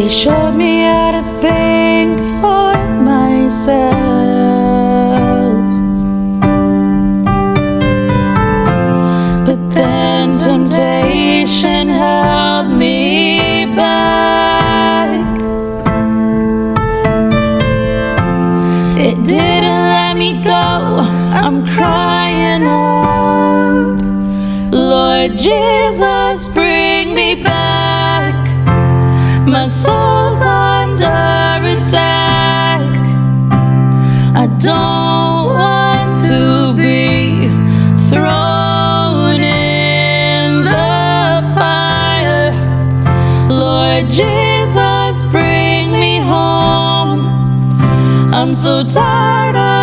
They showed me how to think for myself. But then temptation held me back. It didn't Lord Jesus, bring me back. My soul's under attack. I don't want to be thrown in the fire. Lord Jesus, bring me home. I'm so tired of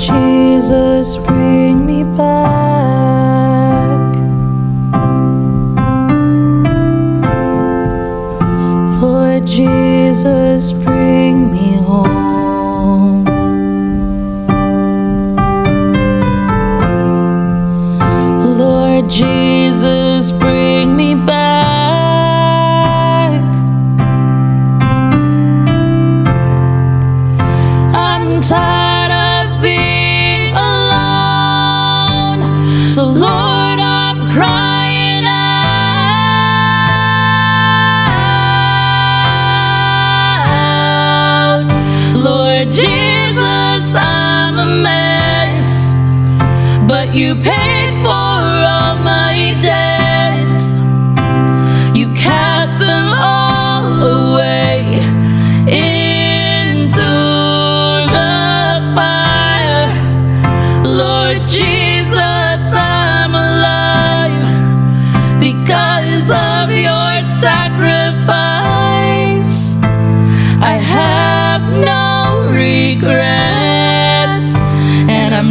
Jesus, bring me back. Lord Jesus, bring me home. Lord Jesus, bring me back. I'm tired Lord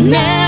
내